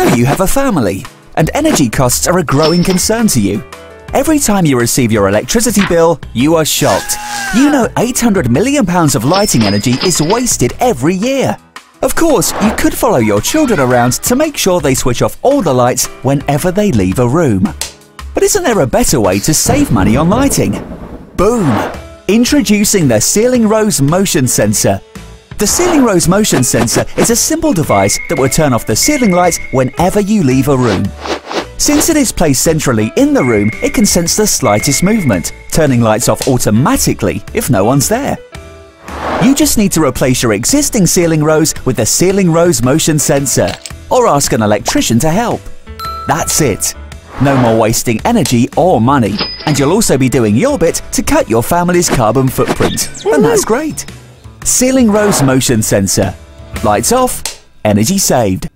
So you have a family, and energy costs are a growing concern to you. Every time you receive your electricity bill, you are shocked. You know £800 million of lighting energy is wasted every year. Of course, you could follow your children around to make sure they switch off all the lights whenever they leave a room. But isn't there a better way to save money on lighting? Boom! Introducing the Ceiling Rose Motion Sensor. The Ceiling Rose Motion Sensor is a simple device that will turn off the ceiling lights whenever you leave a room. Since it is placed centrally in the room, it can sense the slightest movement, turning lights off automatically if no one's there. You just need to replace your existing ceiling rose with the Ceiling Rose Motion Sensor, or ask an electrician to help. That's it. No more wasting energy or money, and you'll also be doing your bit to cut your family's carbon footprint. And that's great. Ceiling Rose Motion Sensor. Lights off, energy saved.